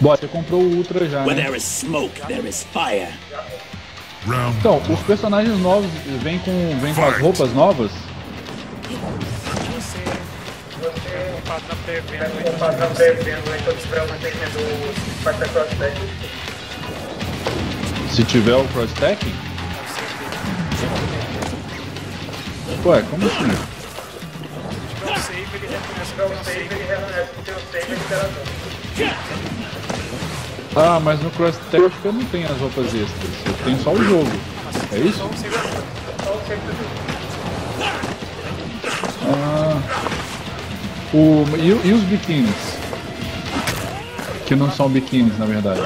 Bom, você comprou o Ultra já, né? there is smoke, there is fire. Round Então, os personagens novos vêm com, vêm com as roupas novas? Se tiver o cross stacking? Ué, como assim? Save, ele save ele. Ah, mas no cross stack eu não tenho as roupas extras. Eu tenho só o jogo. É isso? O Ah. O, e, e os biquínis? Que não são biquínis, na verdade.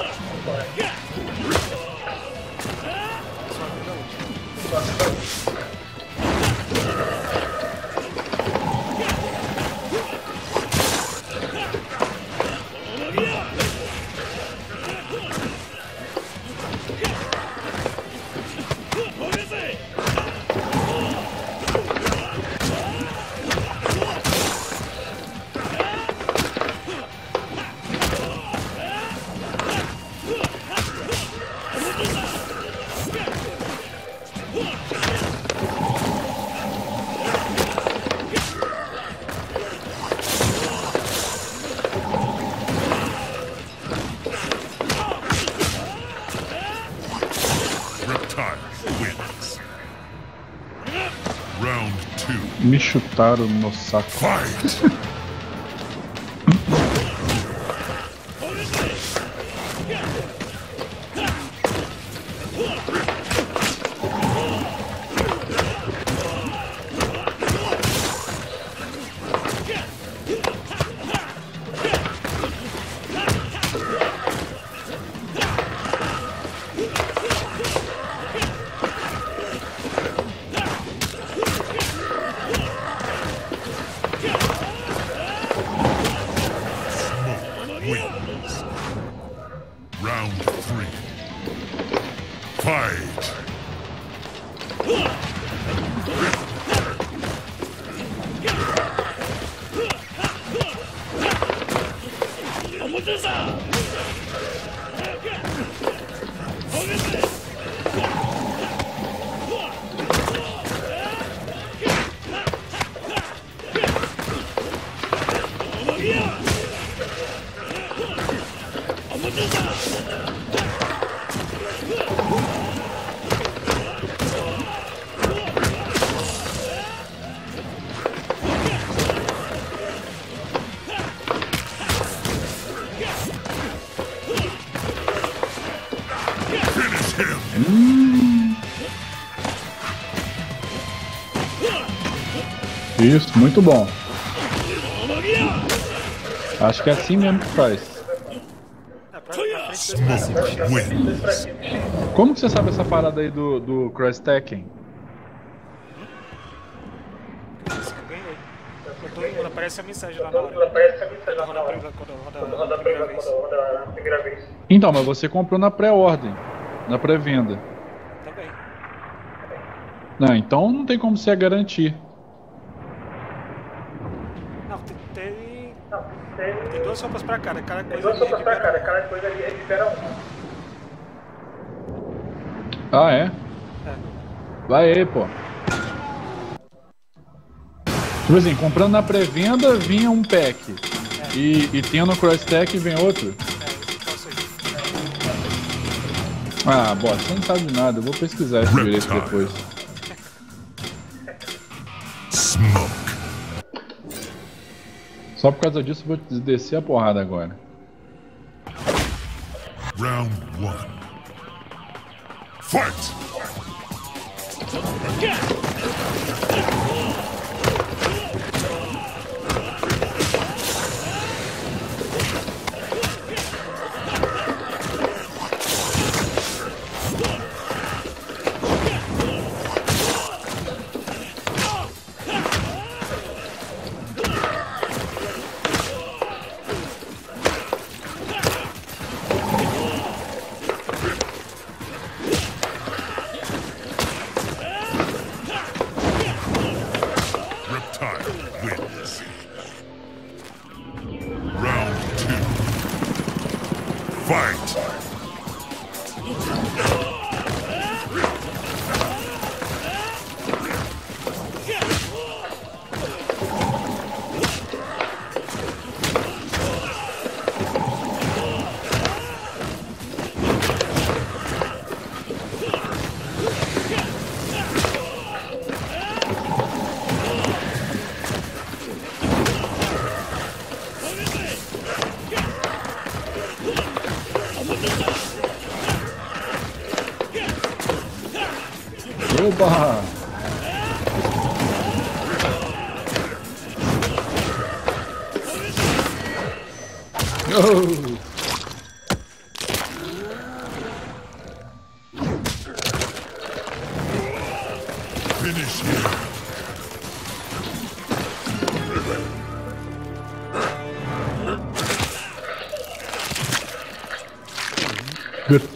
Chutaram no saco. Fight! Round three. Fight! Isso, muito bom. Acho que é assim mesmo que faz. Como que você sabe essa parada aí do, do cross quando aparece a mensagem lá na hora. Quando aparece a mensagem lá na quando roda a primeira vez. Então, mas você comprou na pré-ordem, na pré-venda. Também. Não, então não tem como você garantir. Não, tem, tem, Não, tem, tem duas roupas pra cada. Cada tem coisa duas ali sopas pra cada, cada coisa ali é libera um. Ah, é? É. Vai aí, pô. Tipo assim, comprando na pré-venda vinha um pack. E, e tendo o cross stack vem outro. É. Ah, bosta, você não sabe de nada. Eu vou pesquisar isso direito depois. Só por causa disso eu vou descer a porrada agora. Round one. Fight!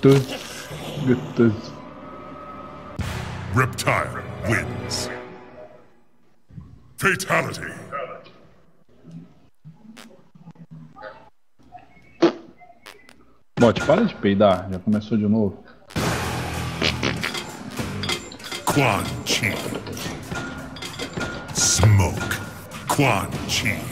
Gostoso. Gostoso. Reptile wins. Fatality. Bot, para de peidar. Já começou de novo. Quan Chi. Smoke. Quan Chi.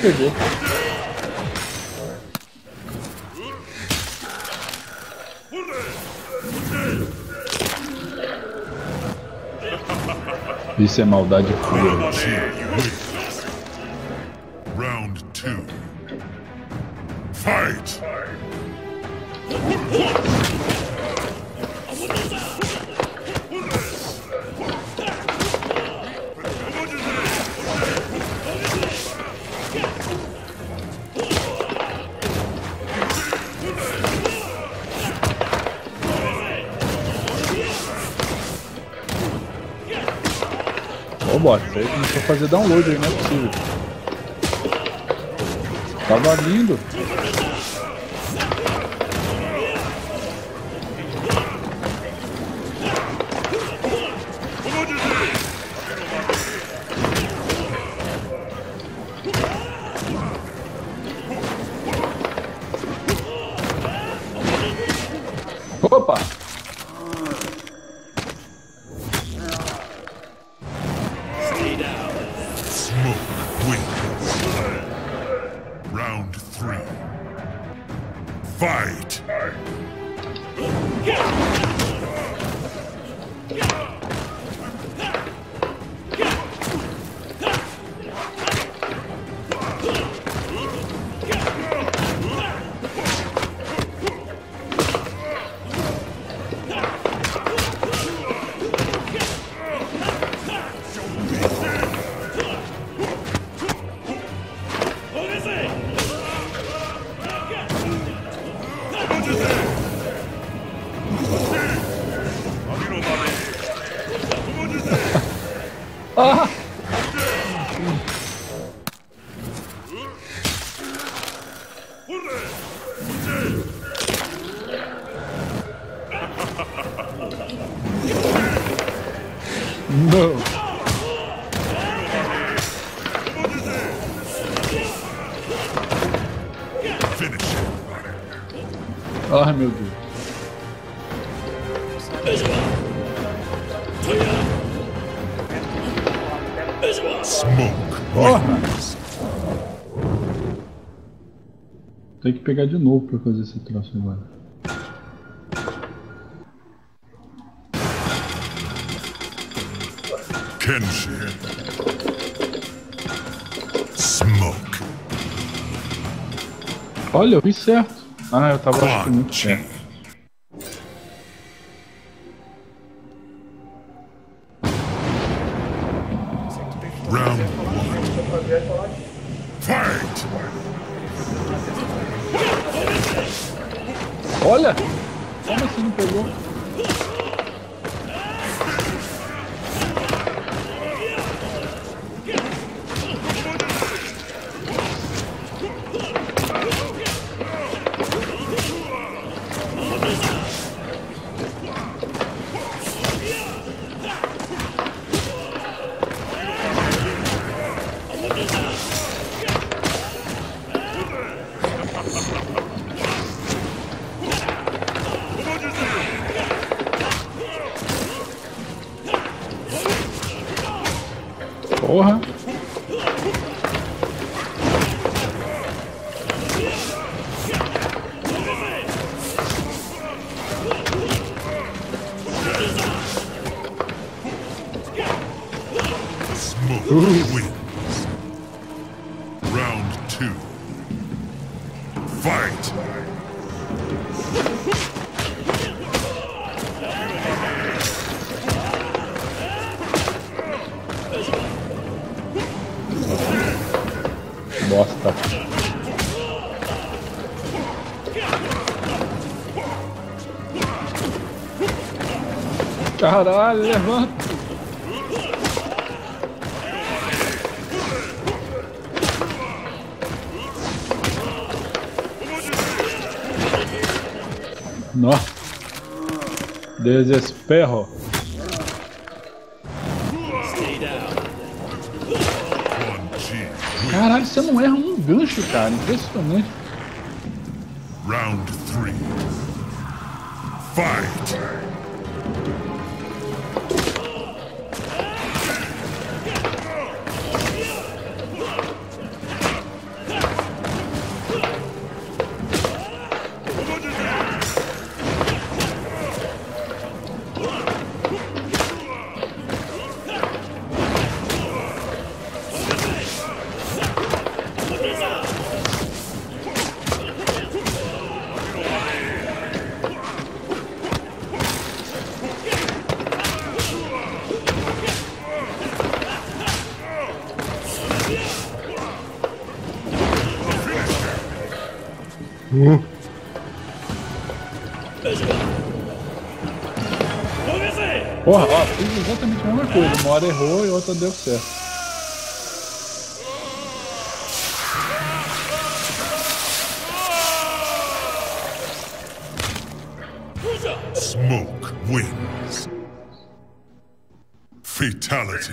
Pegou. Isso é maldade pura. Download aí, não é possível. Tava lindo. Não. Que pegar de novo pra fazer esse troço agora. Kenshi. Smoke. Olha, eu vi certo. Ah, eu tava acho que muito certo. Caralho, levanta! Nó. Desespero. Caralho, você não erra um gancho, cara. Impressionante. Round three. Fight! Uma hora errou e outra deu certo. Smoke wins. Fatality.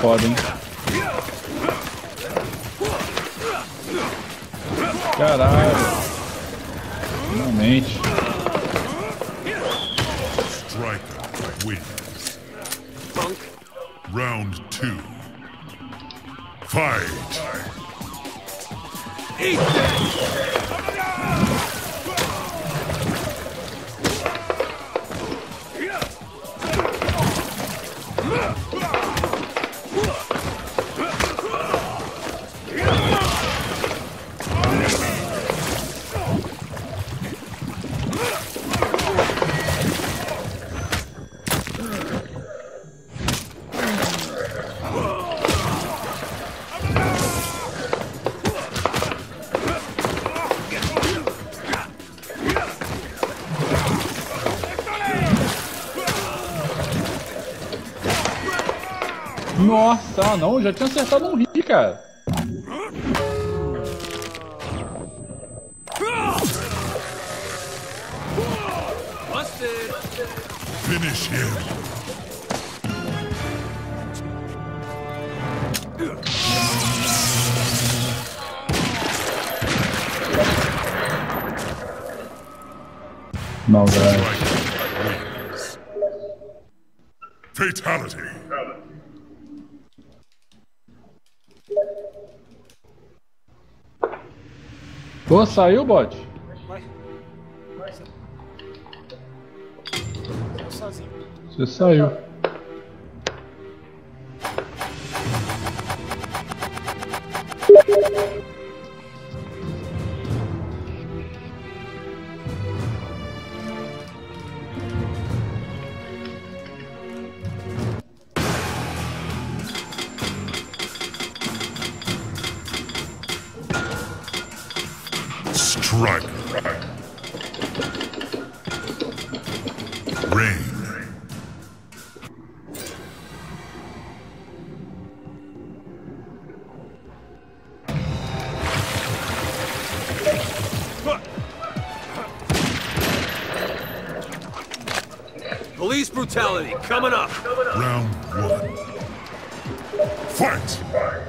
Foda, hein? Caralho. Ah, não, já tinha acertado um hit, cara. Saiu, bot? Vai. Sozinho. Você saiu. Brutality coming up. Round one. Fight!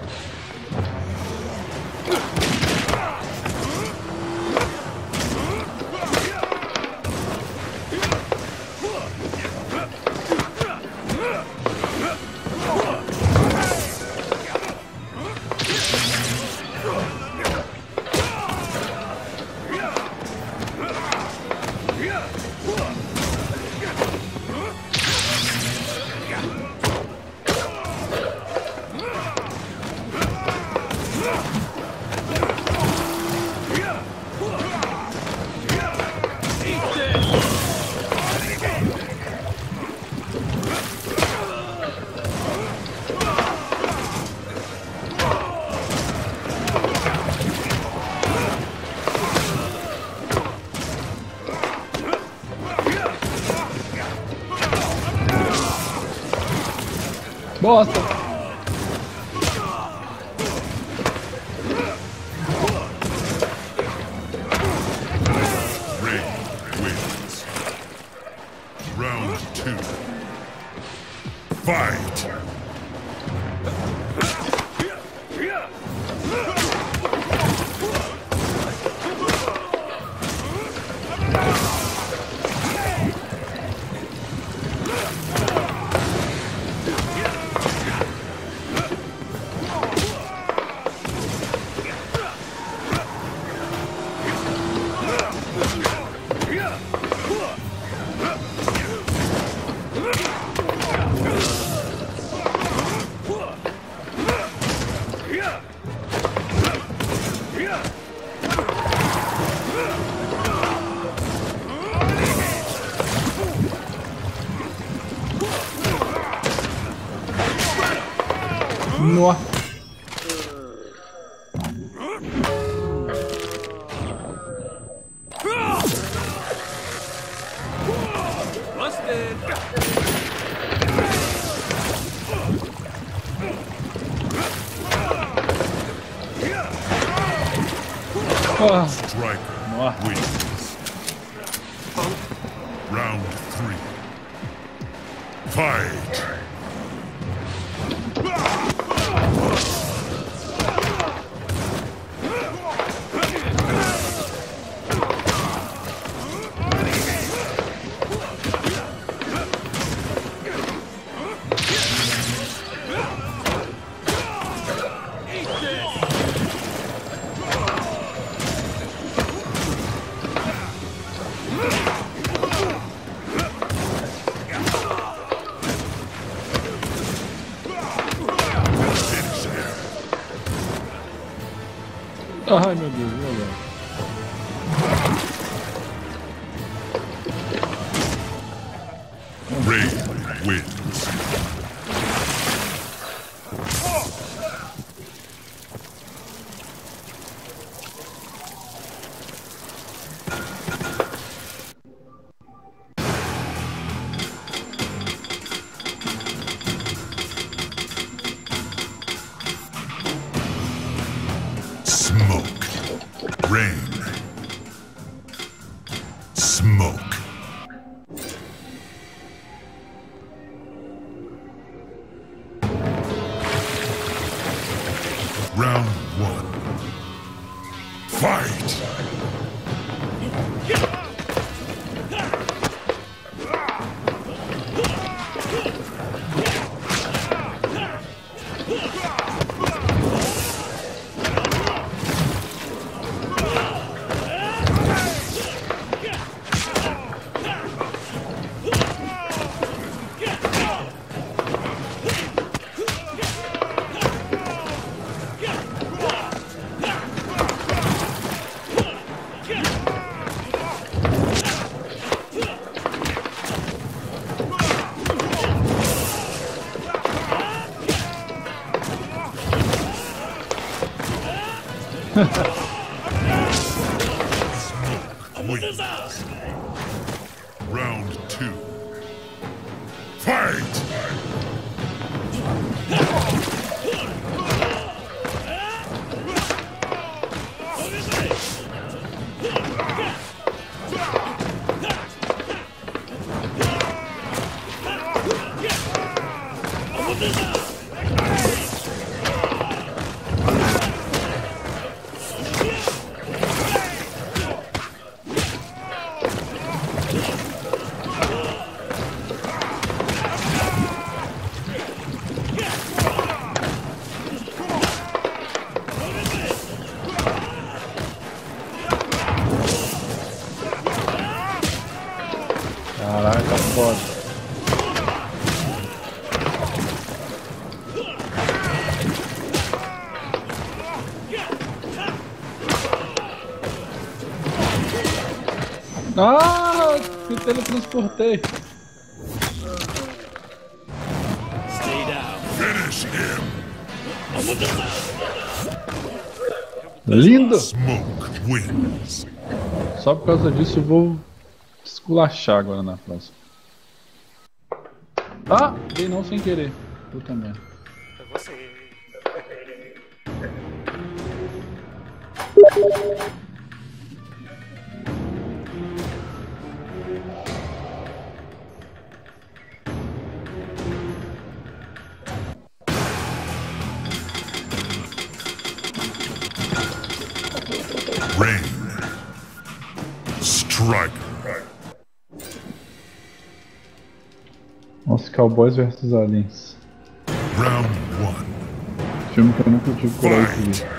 Bosta. Ah, Striker Nossa. Round two. Fight! Teletransportei. Stay down. Finish him! Lindo! Só por causa disso eu vou esculachar agora na próxima. Ah, dei não sem querer. Puta merda. Cowboys vs Aliens. Round one. Filme que eu nunca tive coragem de ver.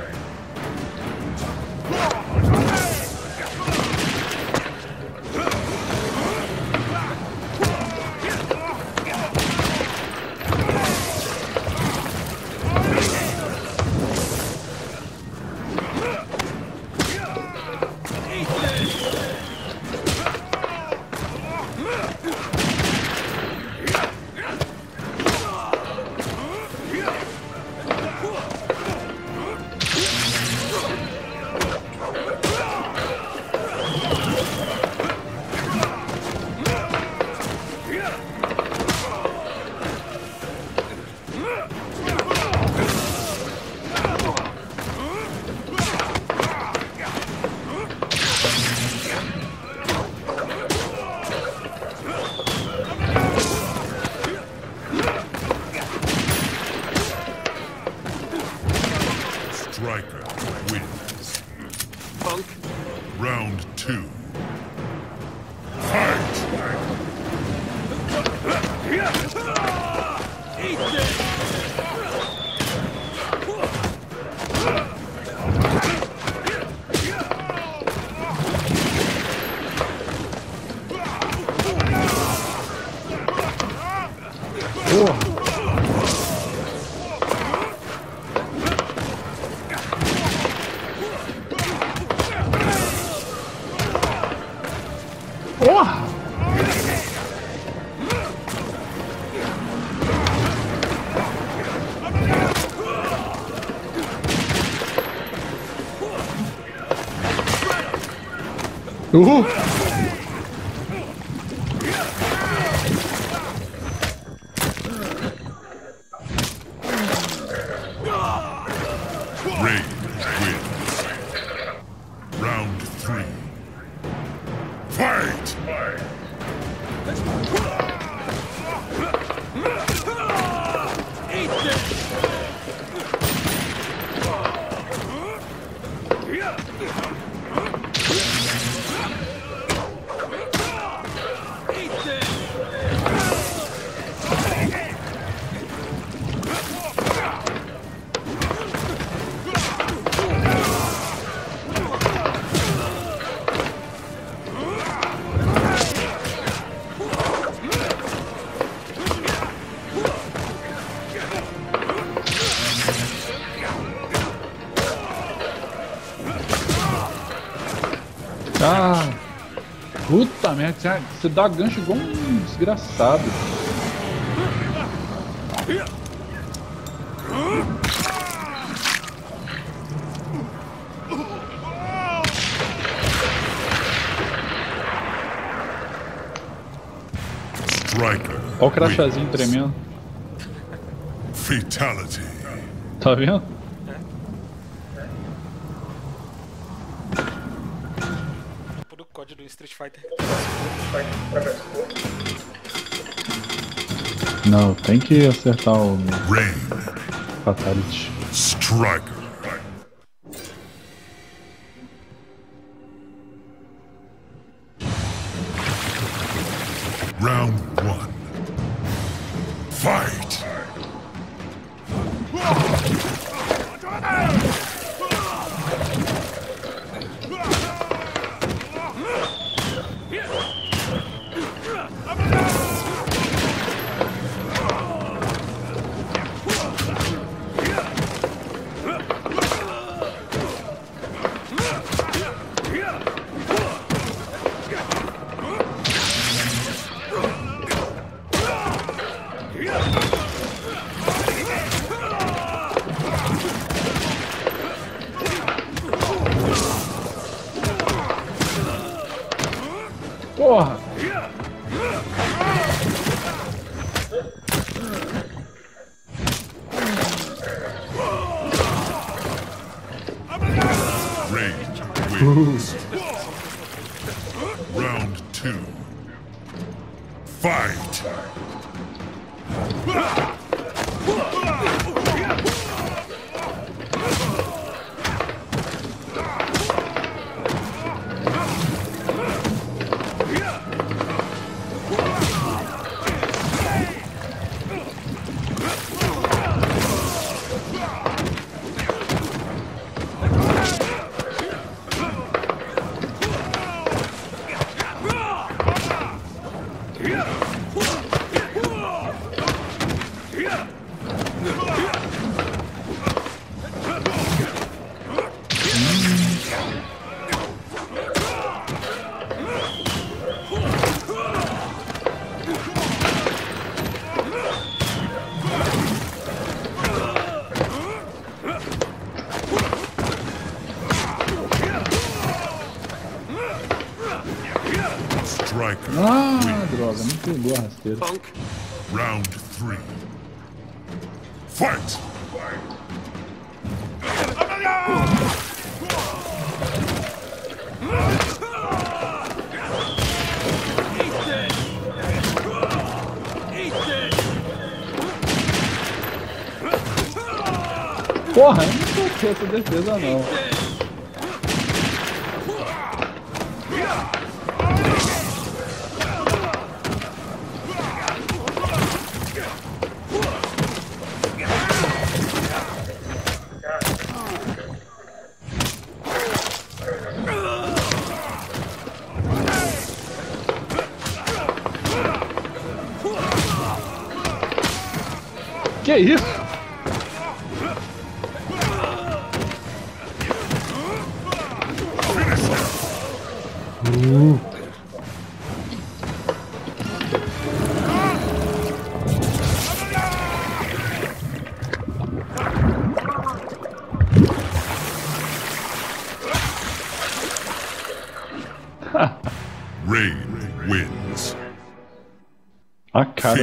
Uh -huh. Puta merda, você- você dá gancho igual um desgraçado. Striker. Olha o crachazinho tremendo. Fatality. Tá vendo? Não, tem que acertar o Rain. Fatality. Striker. Pegou a rasteira. Punk. Round three. Fight! Porra, eu não toquei essa defesa não.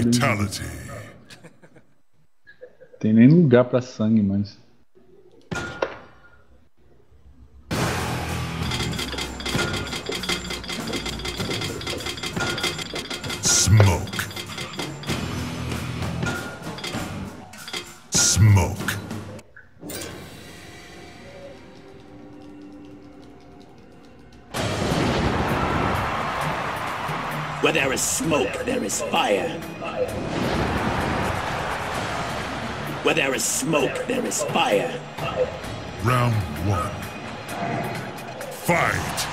Fatality. Tem nem lugar pra sangue, mas. Smoke. Smoke. Where there is smoke, there is fire. Where there is smoke, there is fire. Round one. Fight.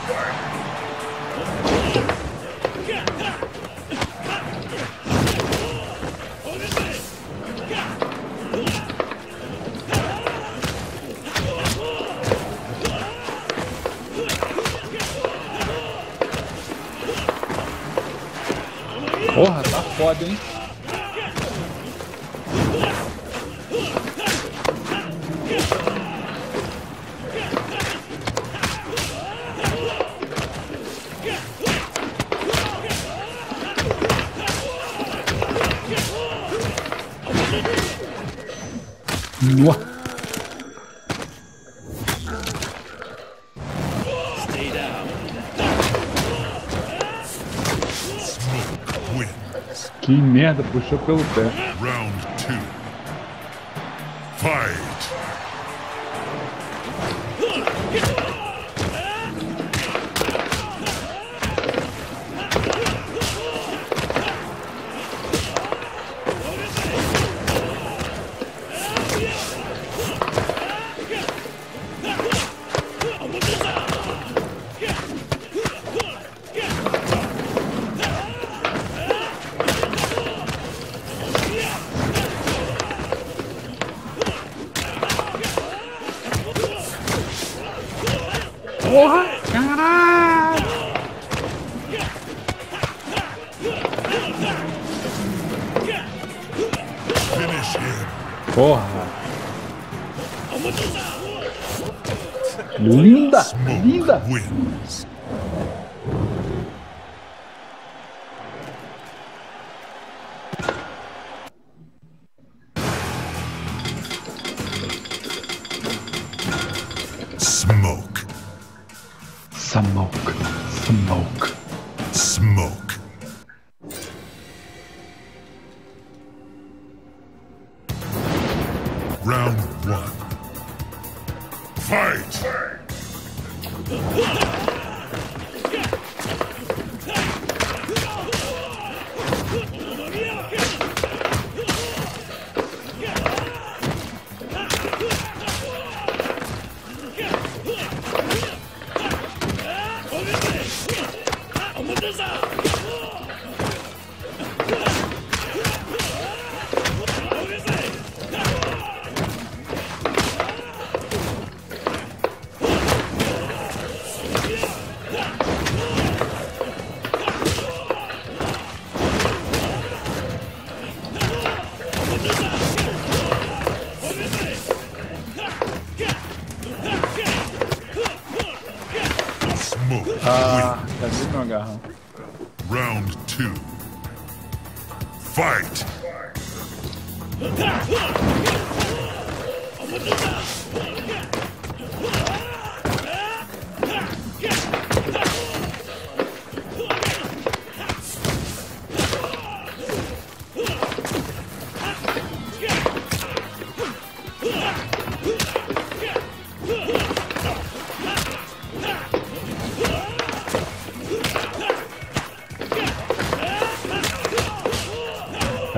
Porra, tá foda, hein? Que merda, puxou pelo pé.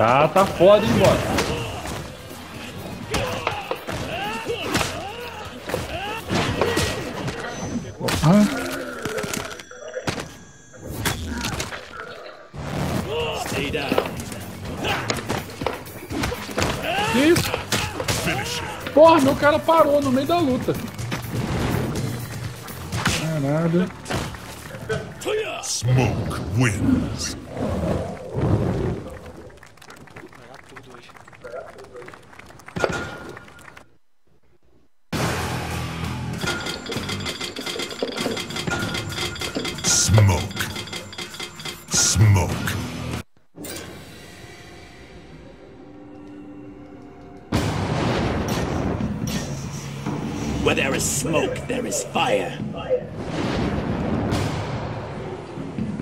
Tá, tá foda, hein. Ah, isso? Porra, meu cara parou no meio da luta. Is fire.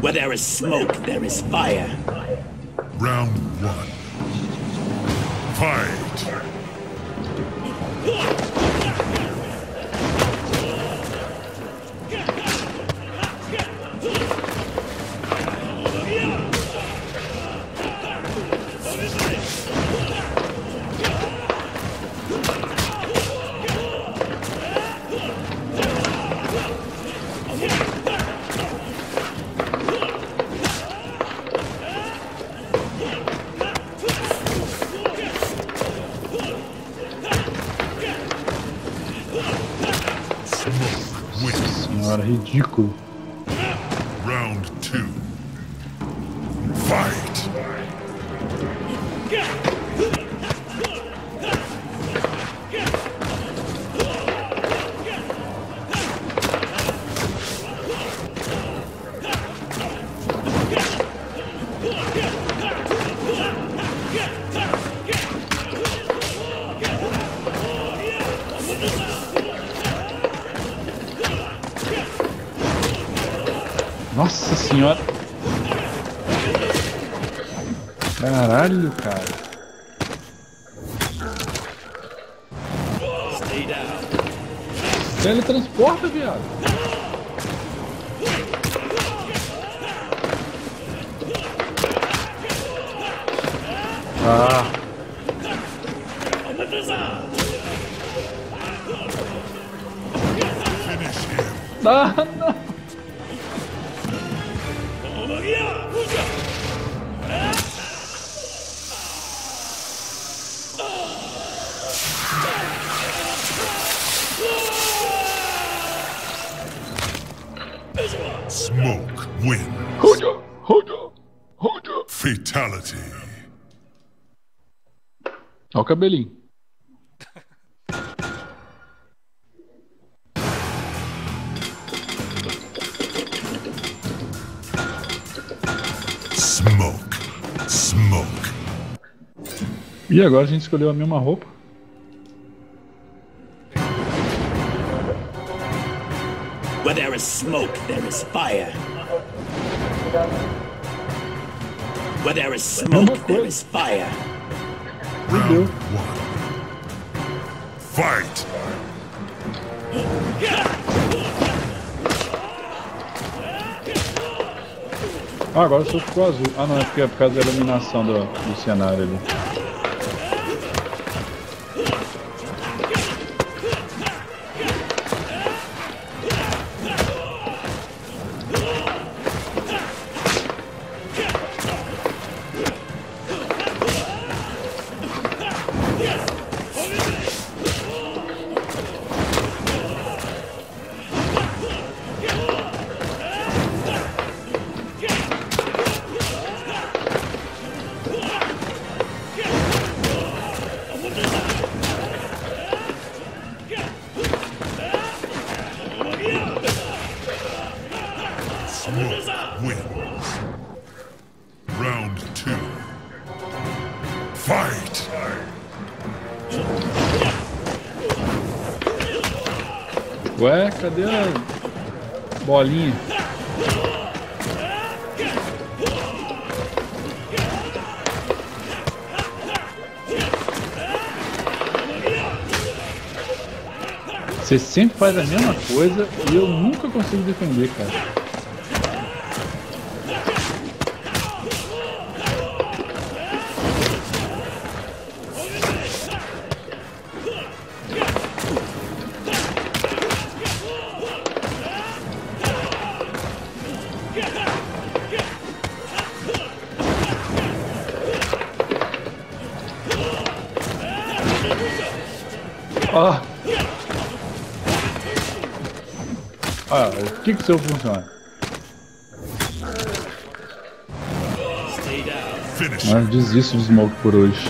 Where there is smoke, there is fire. Round one. Fight. Ridículo. Caralho, cara. Teletransporta, viado. O cabelinho. Smoke. Smoke. E agora a gente escolheu a mesma roupa. Where there is smoke, there is fire. Where there is smoke, there is fire. One. Fight. Ah, agora o seu ficou azul. Ah, não, é porque é por causa da iluminação do, do cenário ali. Bolinha? Você sempre faz a mesma coisa e eu nunca consigo defender, cara. O que que seu funciona? Mas desisto do Smoke por hoje.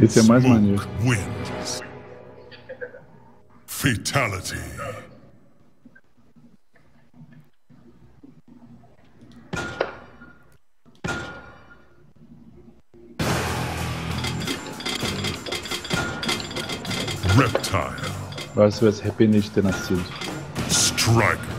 Esse é mais maneiro. Fatality. Reptile. Agora você vai se arrepender de ter nascido. Striker.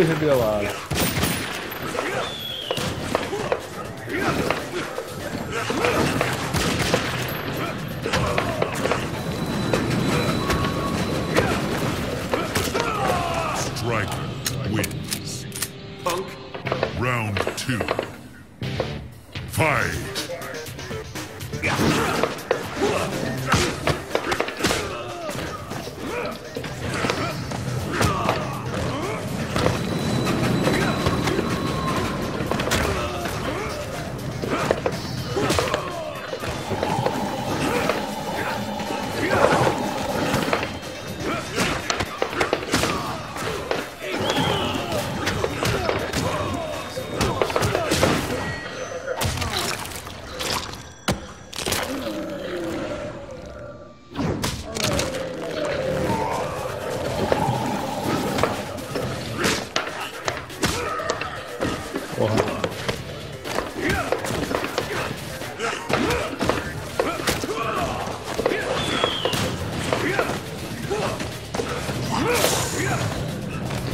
Oh, fui rebelado. Striker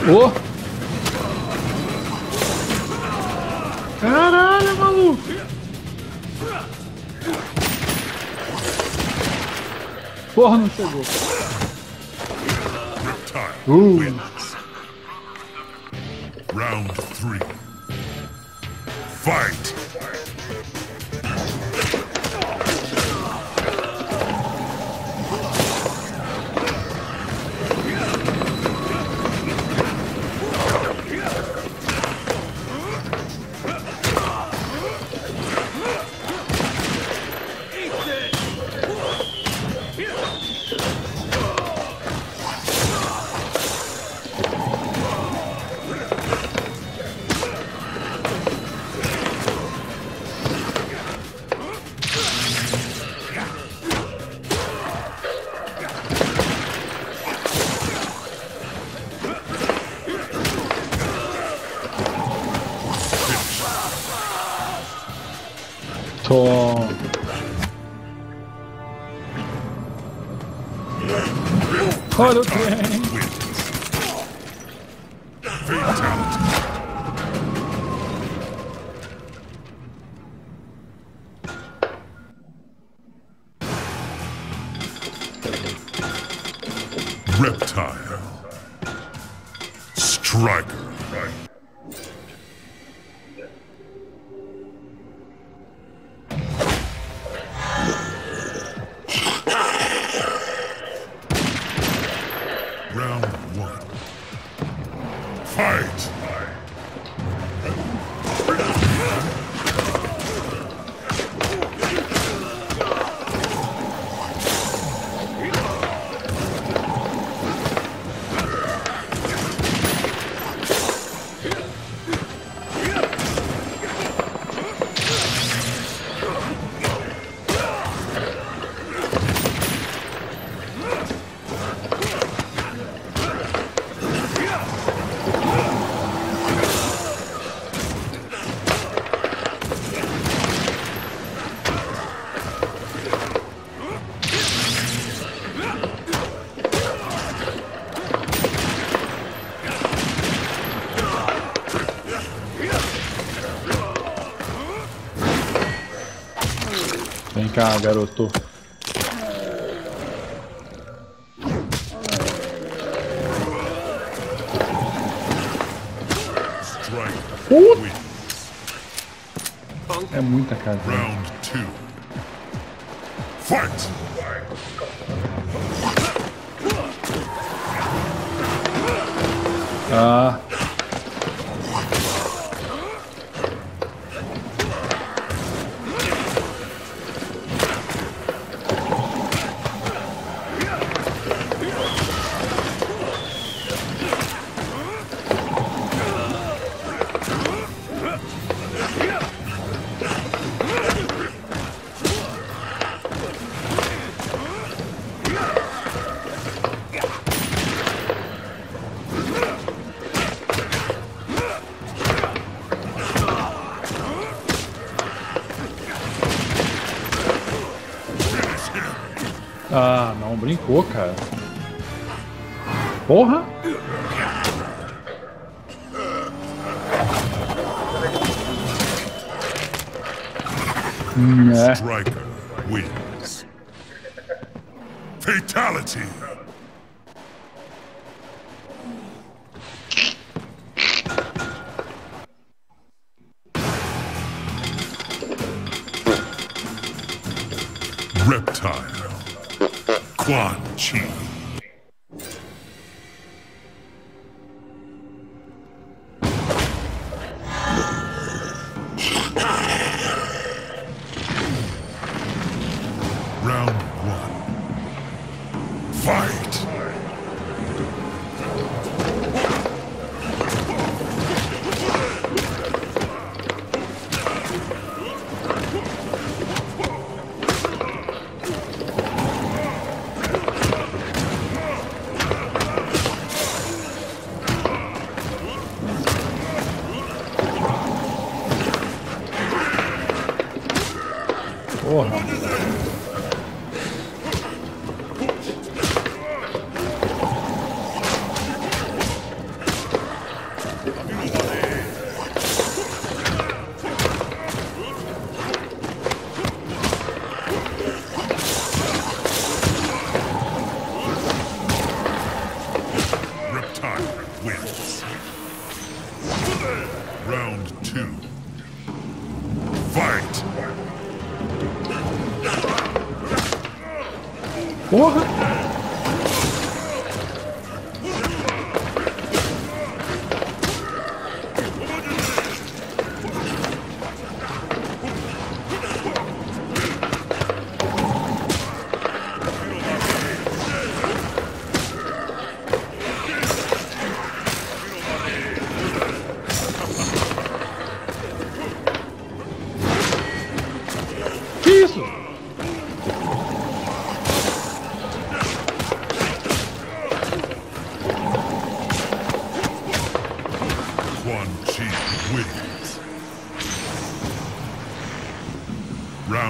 Ô! Caralho, maluco! Porra, não chegou. Uh. cá, garoto. Uh! É muita casa. Né?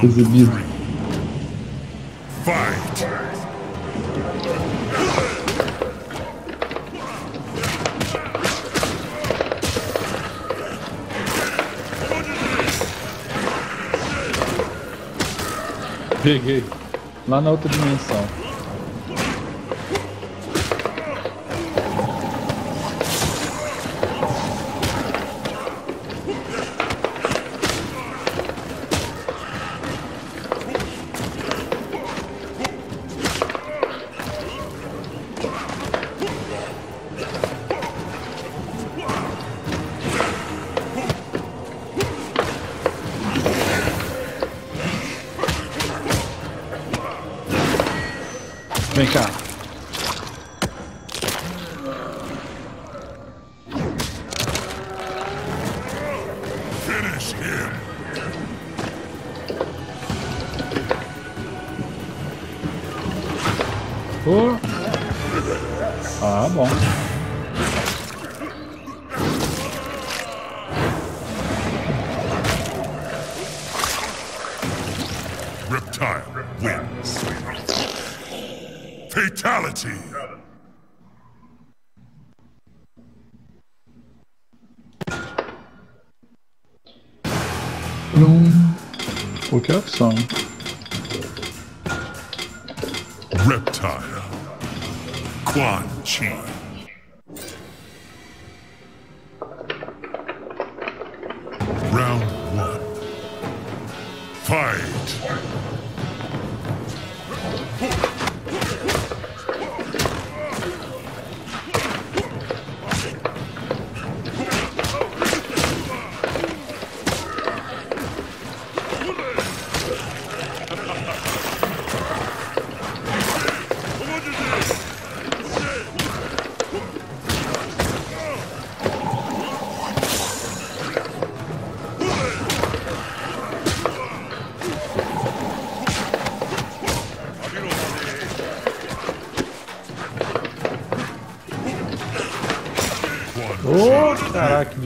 exibido. Fight. Peguei. Lá na outra dimensão. Ah, bom. Reptile wins. Fatality. Não. Qualquer é opção.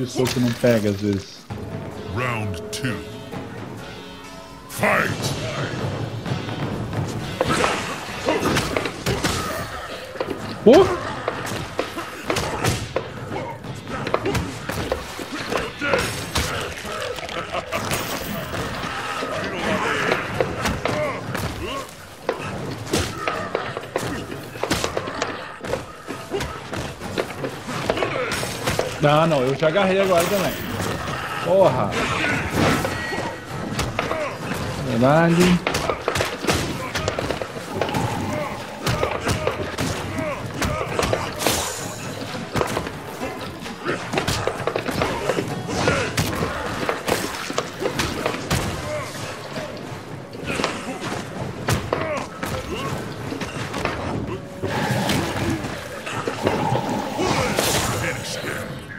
De soco não pega às vezes. Já agarrei agora também. Porra! Verdade.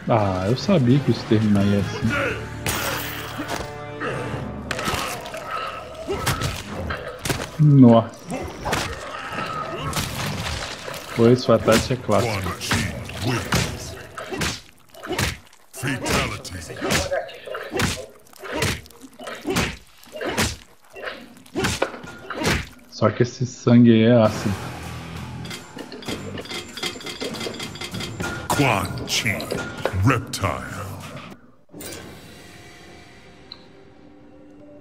Ah, eu sabia que isso terminaria assim. Nossa. É clássico. One team wins. Fatality. Só que esse sangue aí é ácido. Quan Chi. Reptile.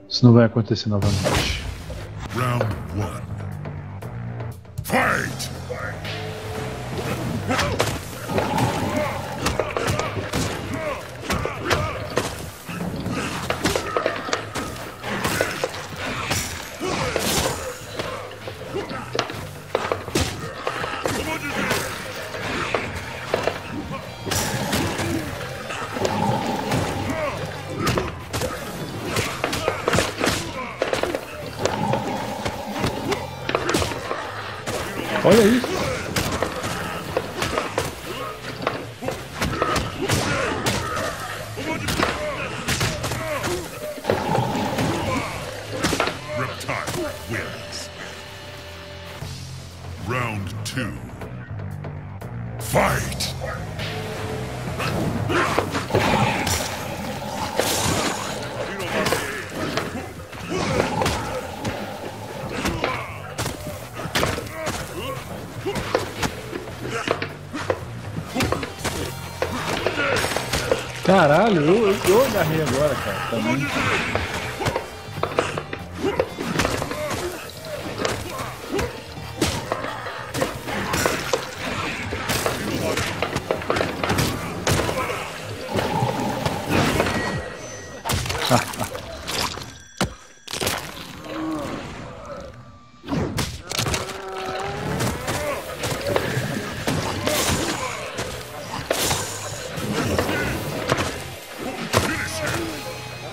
Isso não vai acontecer novamente.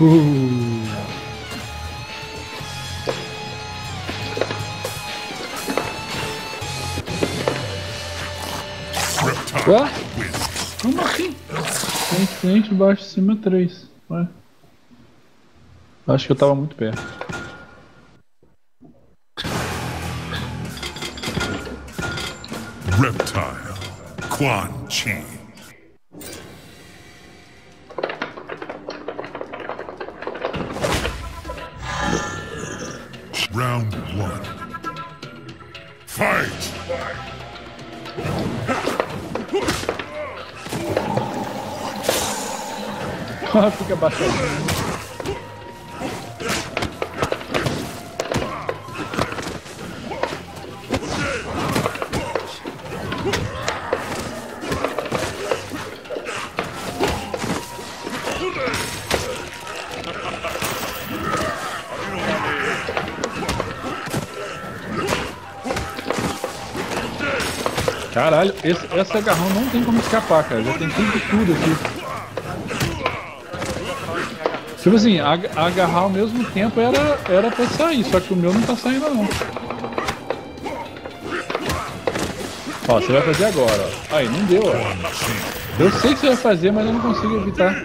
Uh. Ué? Como assim? Frente, frente, baixo, cima, três. Ué. Acho que eu tava muito perto. Reptile. Quan Chi. Fica baixadinho. Caralho, esse, esse agarrão não tem como escapar, cara. Já tem tudo, tudo aqui. Tipo assim, ag- agarrar ao mesmo tempo era, era pra sair, só que o meu não tá saindo não. Ó, você vai fazer agora, ó. Aí, não deu, ó. Eu sei que você vai fazer, mas eu não consigo evitar.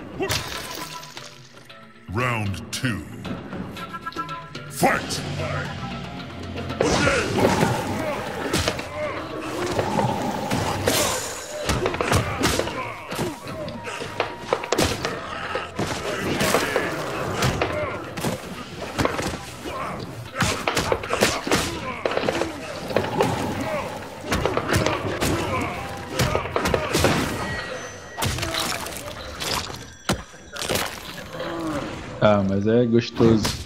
Mas é gostoso.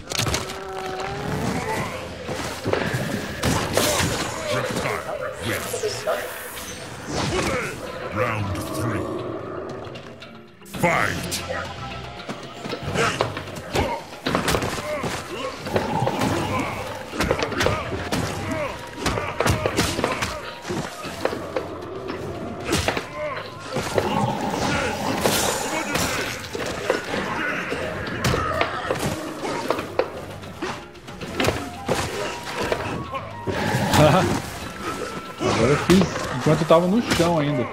Eu tava no chão ainda.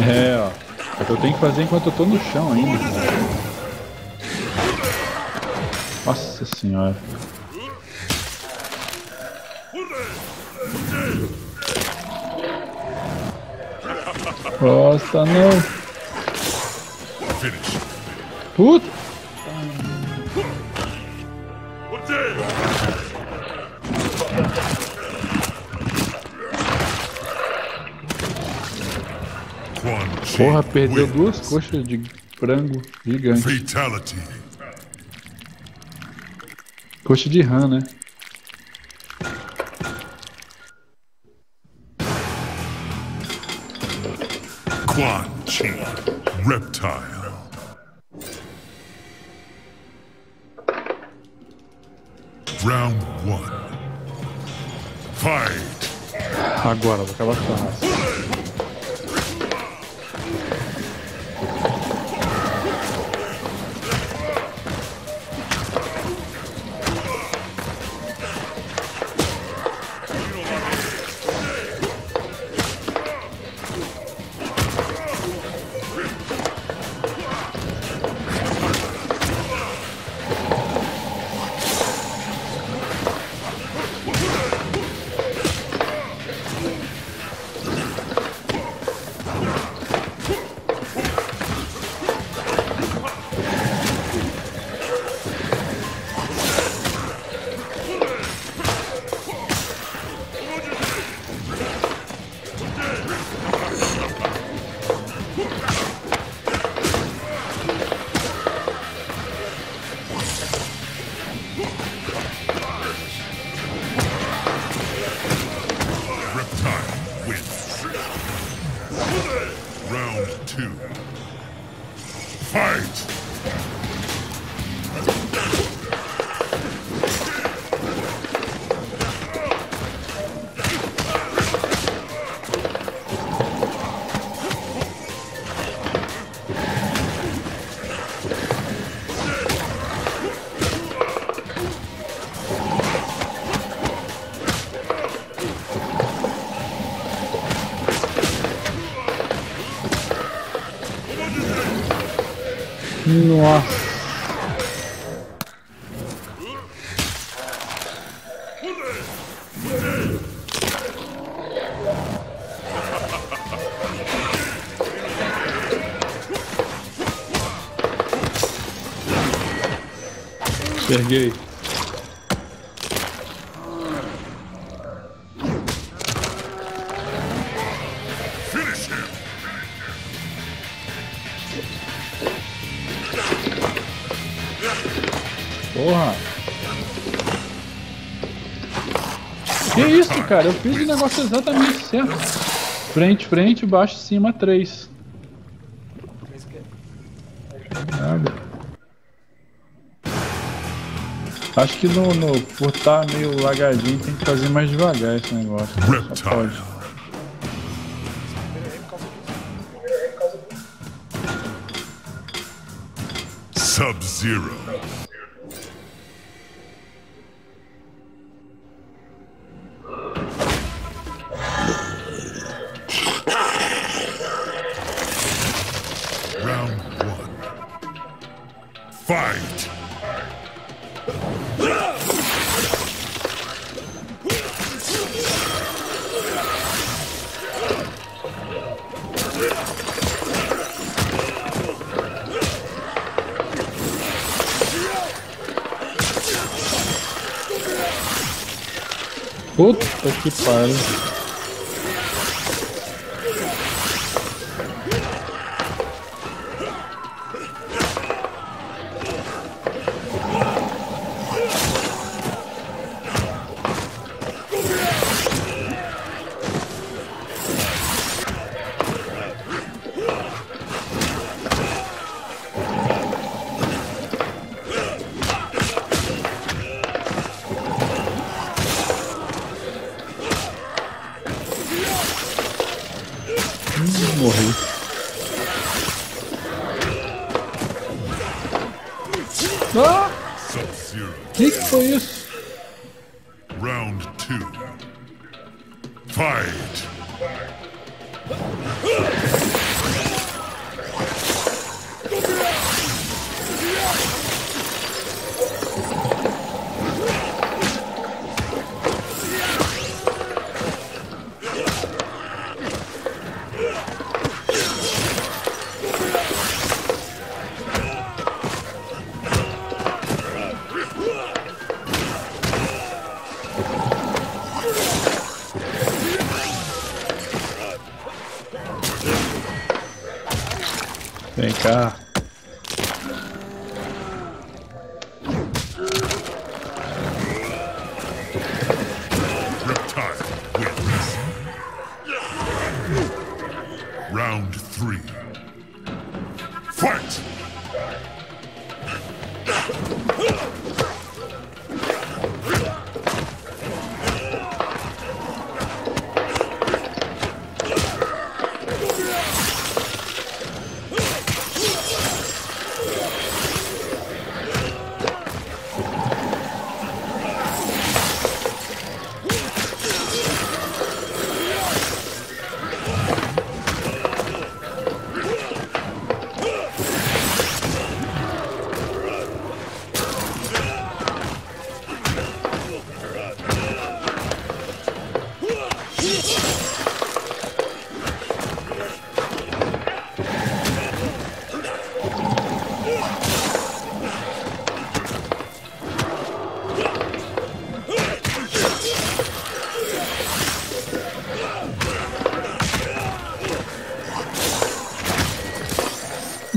É, ó. É que Eu tenho que fazer enquanto eu tô no chão ainda. Nossa senhora. Nossa, não. Puta. Porra, perdeu duas coxas de frango gigante. Coxa de rã, né? Nossa. Peguei. Cara? Eu fiz o negócio exatamente certo. Frente, frente, baixo, cima, três. Nada. Acho que no, no, por estar meio lagadinho tem que fazer mais devagar esse negócio. Só pode. Puta que pariu.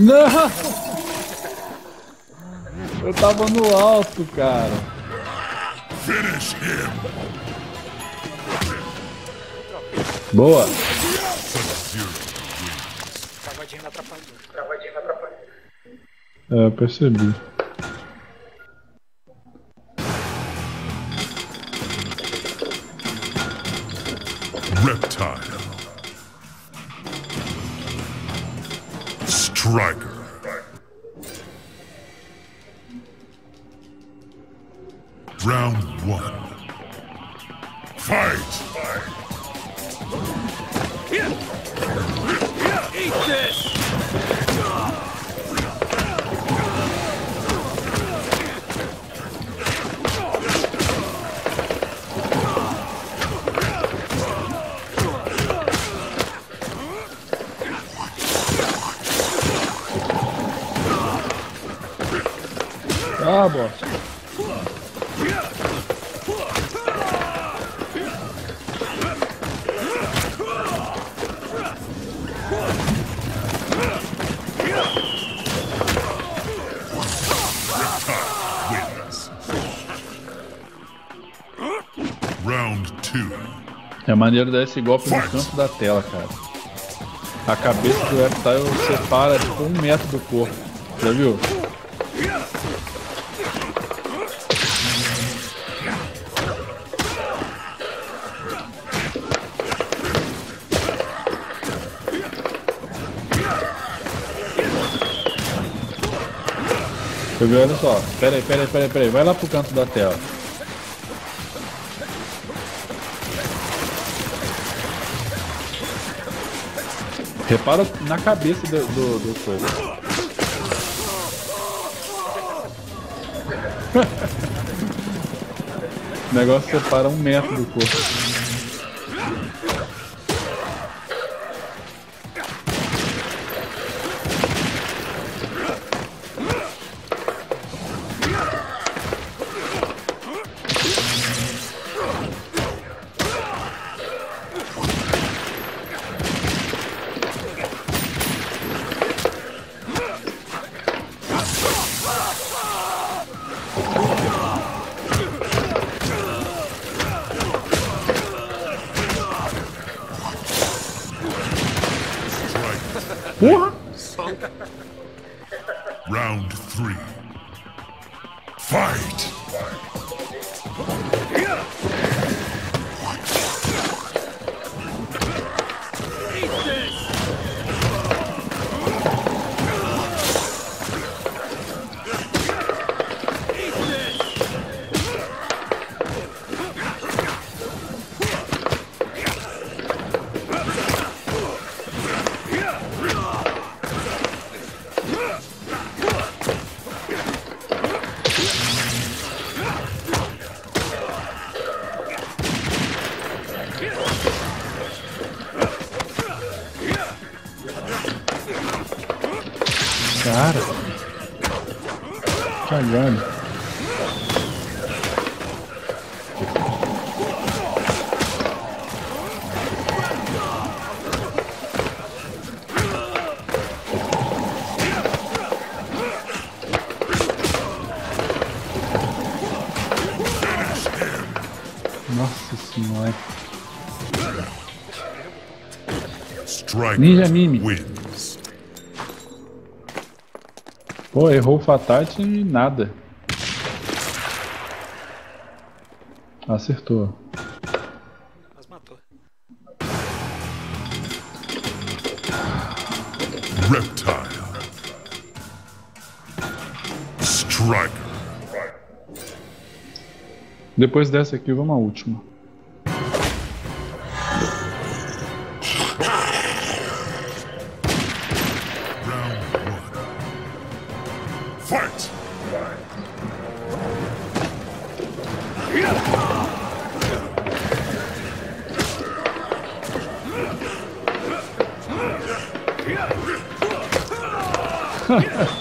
Não! Eu tava no alto, cara. Finish him! Boa. Travadinho atrapalhou. Travadinho atrapalhou. É, eu percebi. Maneiro dar esse golpe no canto da tela, cara. A cabeça do Reptile separa tipo um metro do corpo. Já viu? Você viu? Olha só. Pera aí, pera aí, pera aí, pera aí. Vai lá pro canto da tela. Repara na cabeça do, do, do fogo. o negócio separa um metro do corpo. Ninja Mimi. wins. Pô, errou o Fatality e nada. Acertou. Mas matou. Reptile. Striker. Depois dessa aqui, vamos à última. Fight! Eat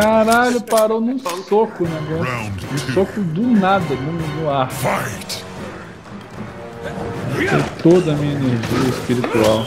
Caralho, parou num soco o negócio. Um soco do nada no, no ar. Fight! Com toda a minha energia espiritual.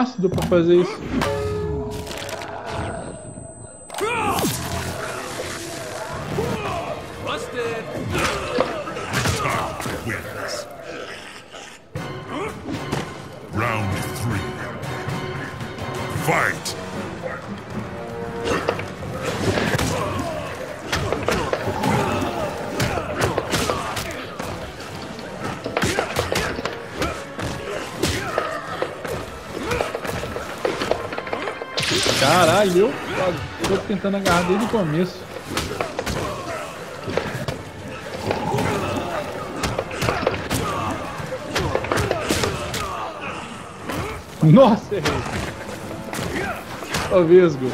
Ácido pra fazer isso. Caralho, eu tô tentando agarrar desde o começo. Nossa, errei. Ô, Vesgo.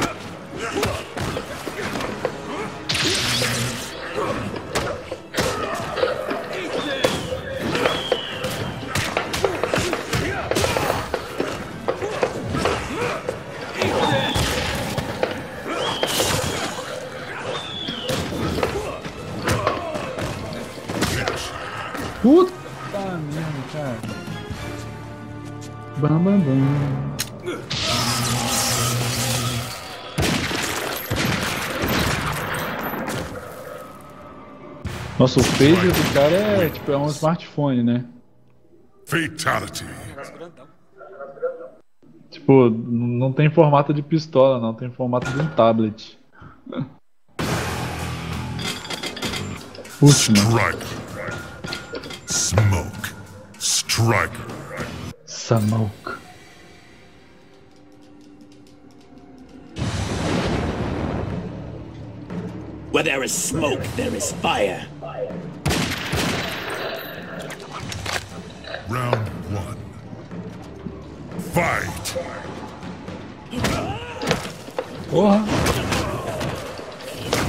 Nossa, o phaser do cara é tipo é um smartphone, né? Fatality. Tipo, não tem formato de pistola, não, tem formato de um tablet. Última. Striker. Smoke. Striker. Smoke. Where there is smoke, there is fire. Round one. Fight. Porra!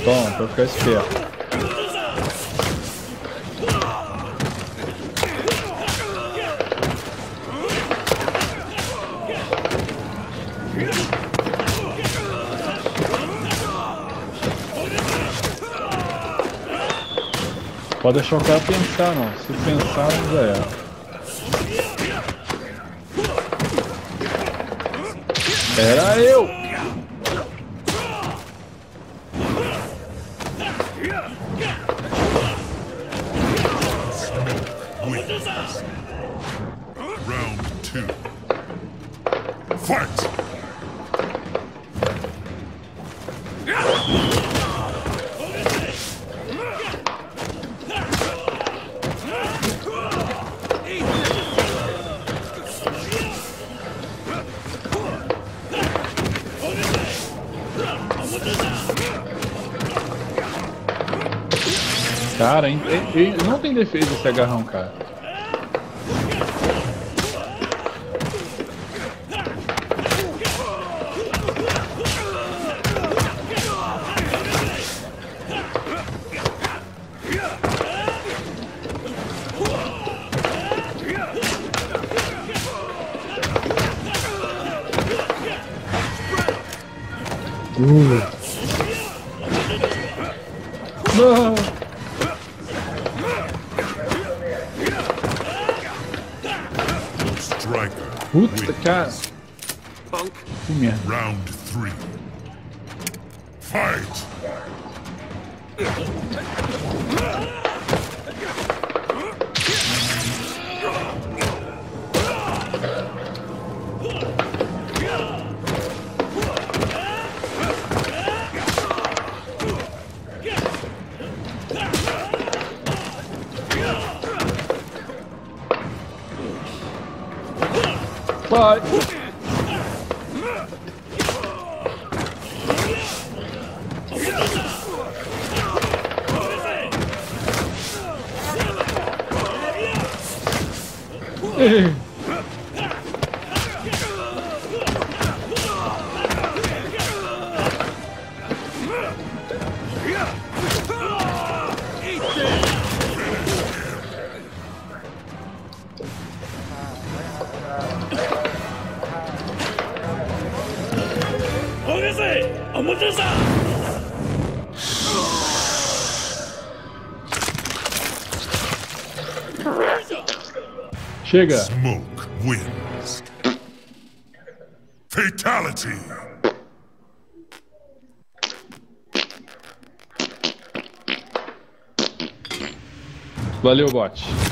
Toma, pra ficar esperto. Pode deixar o cara pensar, não. Se pensar, já era. Era eu! Round two. Fight. Cara, hein, e- e- não tem defesa esse agarrão, cara. Não. Chega. Smoke wins. Fatality. Valeu, bot.